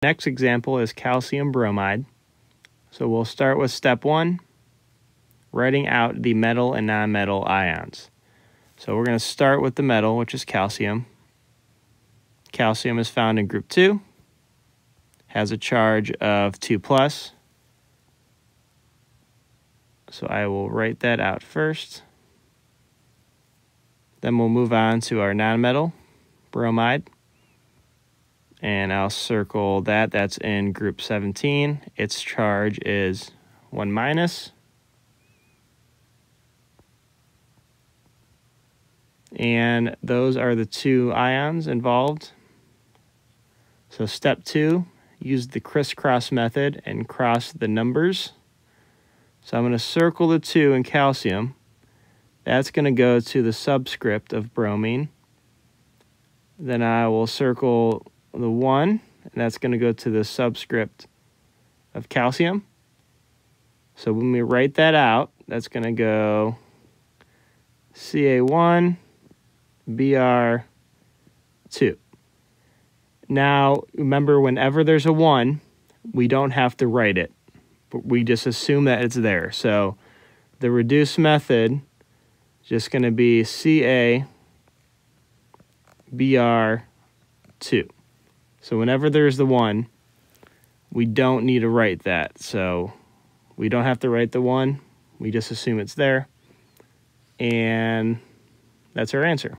Next example is calcium bromide. So we'll start with step one, writing out the metal and nonmetal ions. So we're going to start with the metal, which is calcium. Calcium is found in group 2, has a charge of 2 plus. So I will write that out first. Then we'll move on to our nonmetal, bromide. And I'll circle that. That's in group 17. Its charge is 1 minus. And those are the two ions involved. So step two, use the crisscross method and cross the numbers. So I'm going to circle the 2 in calcium. That's going to go to the subscript of bromine. Then I will circle the 1, and that's going to go to the subscript of calcium. So when we write that out, that's going to go Ca1, Br2. Now, remember, whenever there's a 1, we don't have to write it but we just assume that it's there. So the reduce method is just going to be CA BR2. So whenever there's the 1, we don't need to write that. So we don't have to write the 1. We just assume it's there. And that's our answer.